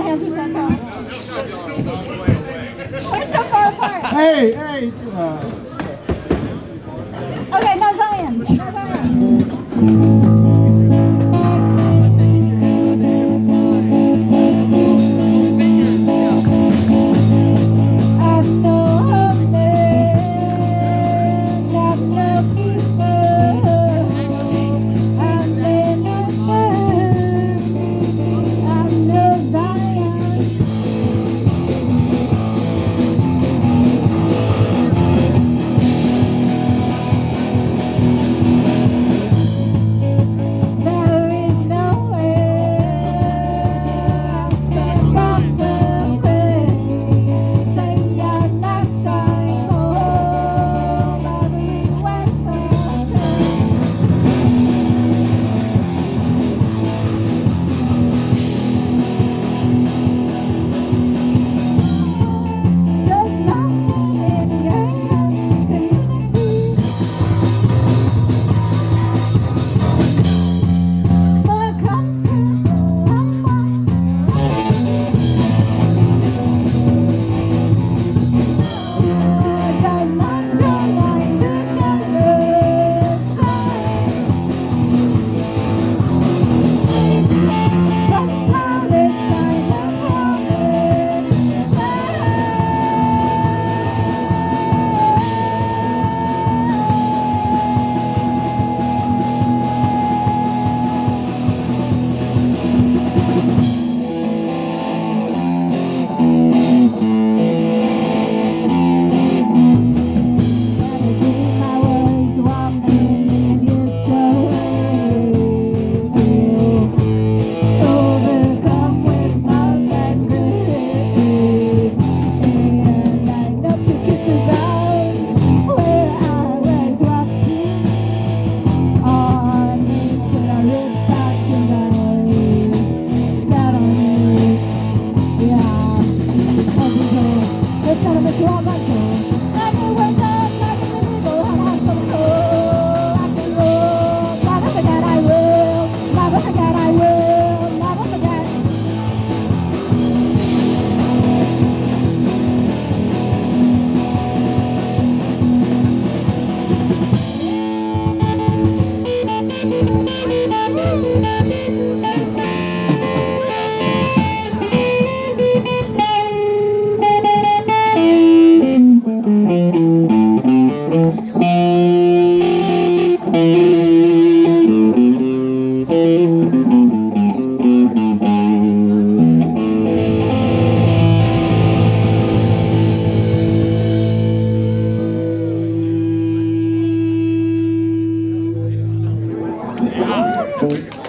the hands are so far. We're so far apart. Hey, hey. Uh, Okay, now Zion. Now Zion. Michael. Uh,